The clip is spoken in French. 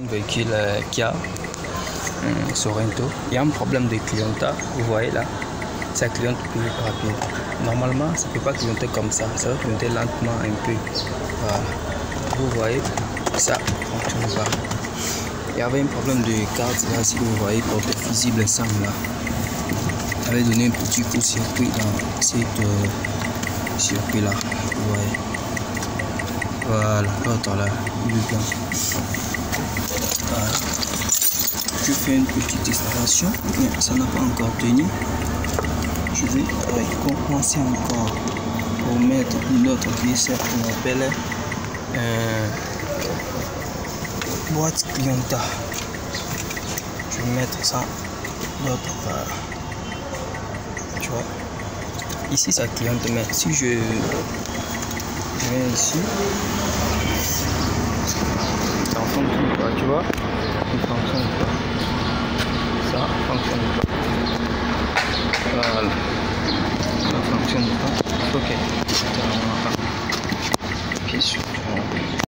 Un véhicule euh, Kia hum, Sorento. Il y a un problème de clientèle. Vous voyez là, ça cliente plus rapide. Normalement, ça ne peut pas clienter comme ça. Ça va clienter lentement un peu. Voilà. Vous voyez, ça. Il y avait un problème de carte là, si vous voyez, porte visible ensemble là. J'avais donné un petit coup de circuit dans cette euh, circuit là. Vous voyez. Voilà, l'autre là, est blanc. Je fais une petite installation, mais ça n'a pas encore tenu. Je vais recommencer encore pour mettre une autre pièce qu'on appelle euh, boîte clienta. Je vais mettre ça l'autre part. Tu vois, ici ça cliente, mais si je viens ici, ça pas, tu vois? Fonctionne. Fonctionne pas. Ok,